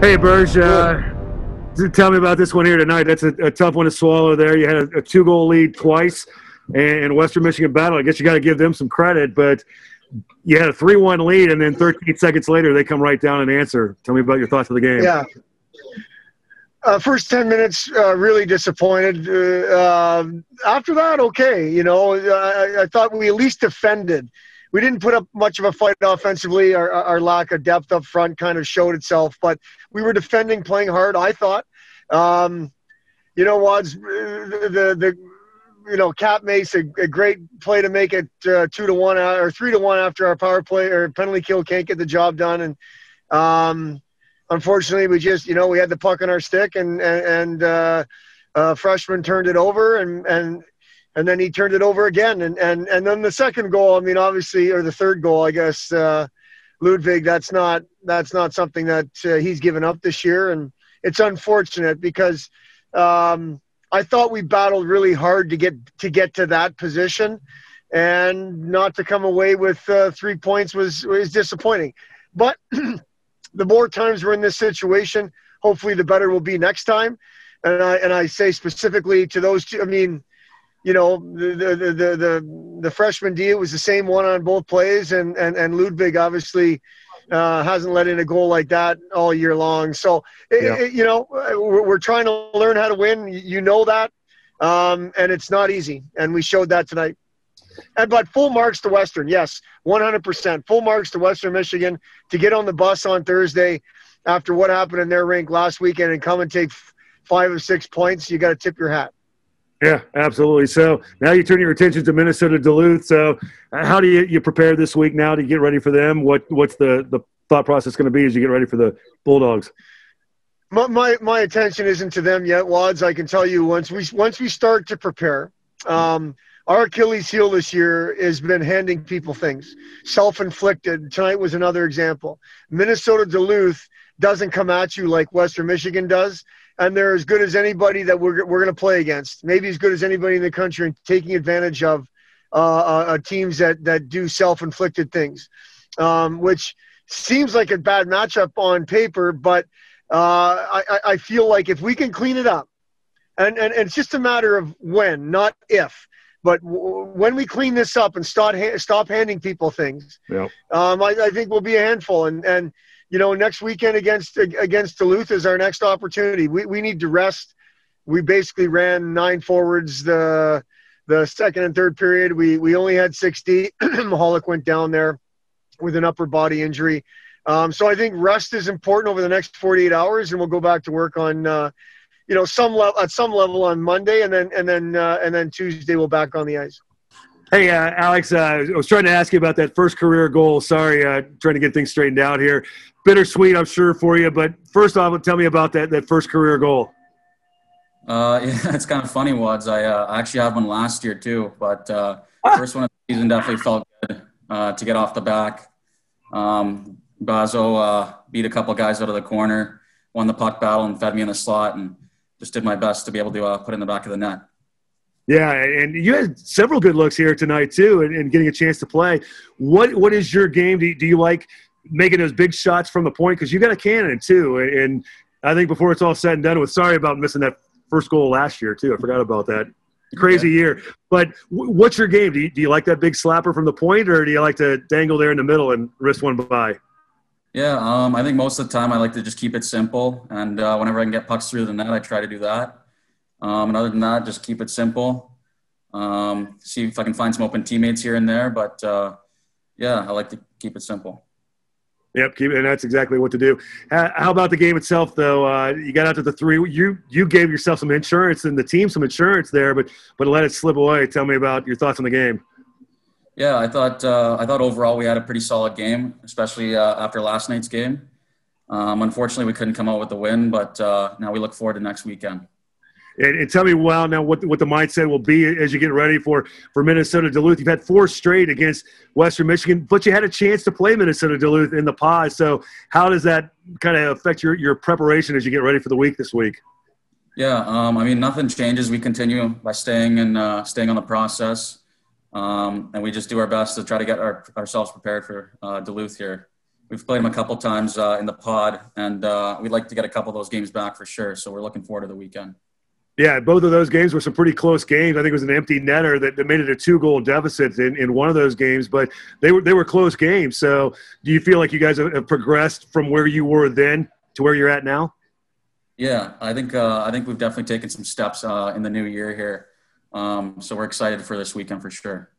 Hey, Burge, uh, tell me about this one here tonight. That's a, a tough one to swallow there. You had a, a two goal lead twice and Western Michigan battle. I guess you got to give them some credit, but you had a 3 1 lead, and then 13 seconds later, they come right down and answer. Tell me about your thoughts of the game. Yeah. Uh, first 10 minutes, uh, really disappointed. Uh, um, after that, okay. You know, I, I, thought we at least defended. We didn't put up much of a fight offensively. Our, our lack of depth up front kind of showed itself, but we were defending, playing hard, I thought. Um, you know, Wads, the, the, the you know, Cap makes a, a great play to make it uh, two to one uh, or three to one after our power play or penalty kill can't get the job done. And um, unfortunately, we just, you know, we had the puck on our stick and, and, and uh, uh, freshman turned it over and, and, and then he turned it over again. And, and, and then the second goal, I mean, obviously, or the third goal, I guess, uh, Ludvig, that's not, that's not something that uh, he's given up this year. And it's unfortunate because, um, I thought we battled really hard to get to get to that position, and not to come away with uh, three points was was disappointing. But the more times we're in this situation, hopefully the better we'll be next time. And I and I say specifically to those two. I mean, you know, the the the the, the freshman D was the same one on both plays, and and and Ludvig obviously uh, hasn't let in a goal like that all year long. So, yeah. it, you know, we're, we're, trying to learn how to win. You know that. Um, and it's not easy. And we showed that tonight. And, but full marks to Western. Yes, 100%. Full marks to Western Michigan to get on the bus on Thursday after what happened in their rink last weekend and come and take five or six points. You got to tip your hat. Yeah, absolutely. So now you turn your attention to Minnesota Duluth. So uh, how do you, you prepare this week now to get ready for them? What what's the, the thought process going to be as you get ready for the Bulldogs? My, my, my attention isn't to them yet, Wads. I can tell you once we once we start to prepare, um, our Achilles heel this year has been handing people things, self-inflicted. Tonight was another example. Minnesota Duluth doesn't come at you like Western Michigan does and they're as good as anybody that we're, we're going to play against. Maybe as good as anybody in the country and taking advantage of uh, uh, uh, teams that, that do self inflicted things, um, which seems like a bad matchup on paper, but uh, I, I feel like if we can clean it up, and, and, and it's just a matter of when, not if. But w- when we clean this up and start ha- stop handing people things, yep. um, I, I, think we'll be a handful. And, and you know, next weekend against against Duluth is our next opportunity. We we need to rest. We basically ran nine forwards the the second and third period. We we only had 60. Mahalik went down there with an upper body injury. Um, so I think rest is important over the next 48 hours, and we'll go back to work on, uh, you know, some level at some level on Monday, and then and then uh, and then Tuesday we'll back on the ice. Hey, uh, Alex, uh, I was trying to ask you about that first career goal. Sorry, uh, trying to get things straightened out here. Bittersweet, I'm sure, for you. But first off, tell me about that, that first career goal. Uh, yeah, it's kind of funny, Wads. I uh, actually had one last year, too. But uh, ah. first one of the season definitely felt good uh, to get off the back. Um, Bazo uh, beat a couple guys out of the corner, won the puck battle, and fed me in the slot, and just did my best to be able to uh, put in the back of the net. Yeah, and you had several good looks here tonight too, and, and getting a chance to play. What what is your game? Do you, do you like making those big shots from the point? Because you got a cannon too, and I think before it's all said and done, with sorry about missing that first goal last year too. I forgot about that. Crazy yeah. year. But w- what's your game? Do you, do you like that big slapper from the point, or do you like to dangle there in the middle and wrist one by? Yeah, um, I think most of the time I like to just keep it simple, and uh, whenever I can get pucks through the net, I try to do that. Um, and other than that, just keep it simple. Um, see if I can find some open teammates here and there. But uh, yeah, I like to keep it simple. Yep, keep, and that's exactly what to do. How, about the game itself, though? Uh, you got out to the three. You you gave yourself some insurance and the team some insurance there, but but let it slip away. Tell me about your thoughts on the game. Yeah, I thought uh, I thought overall we had a pretty solid game, especially uh, after last night's game. Um, unfortunately, we couldn't come out with the win, but uh, now we look forward to next weekend. And, and, tell me, well, now what what the mindset will be as you get ready for for Minnesota Duluth. You've had four straight against Western Michigan, but you had a chance to play Minnesota Duluth in the pause. So how does that kind of affect your your preparation as you get ready for the week this week? Yeah, um, I mean, nothing changes. We continue by staying and uh, staying on the process, um, and we just do our best to try to get our, ourselves prepared for uh, Duluth here we've played them a couple times uh, in the pod, and uh, we'd like to get a couple of those games back for sure. So we're looking forward to the weekend. Yeah, both of those games were some pretty close games. I think it was an empty netter that, that made it a two goal deficit in, in one of those games, but they were they were close games. So, do you feel like you guys have, have progressed from where you were then to where you're at now? Yeah, I think uh, I think we've definitely taken some steps uh, in the new year here. Um, so we're excited for this weekend for sure.